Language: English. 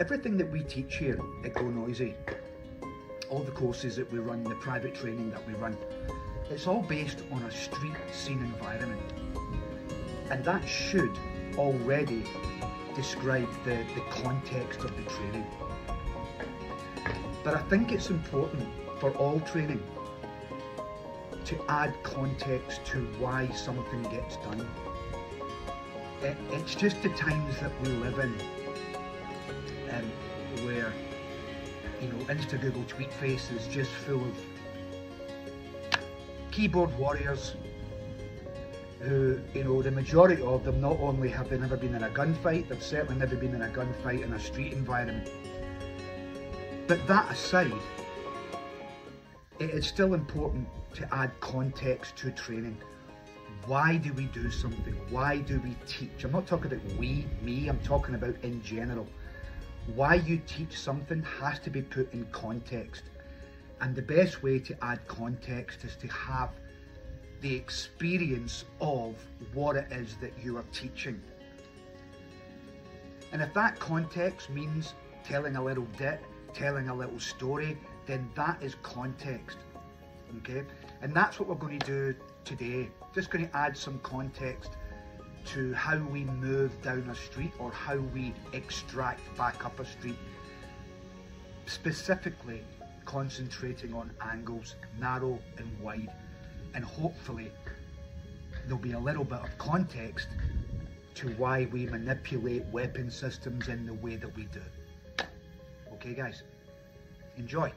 everything that we teach here at Go Noisy, all the courses that we run, the private training that we run, it's all based on a street scene environment. And that should already describe the, the context of the training. But I think it's important for all training to add context to why something gets done. It, it's just the times that we live in um, where, you know, Insta, Google, Tweet Face is just full of keyboard warriors who, you know, the majority of them not only have they never been in a gunfight, they've certainly never been in a gunfight in a street environment. But that aside, it is still important to add context to training. Why do we do something? Why do we teach? I'm not talking about we, me, I'm talking about in general. Why you teach something has to be put in context. And the best way to add context is to have the experience of what it is that you are teaching. And if that context means telling a little bit, telling a little story, then that is context. Okay? And that's what we're going to do today. Just going to add some context to how we move down a street or how we extract back up a street. Specifically concentrating on angles, narrow and wide. And hopefully there'll be a little bit of context to why we manipulate weapon systems in the way that we do. Okay guys, enjoy.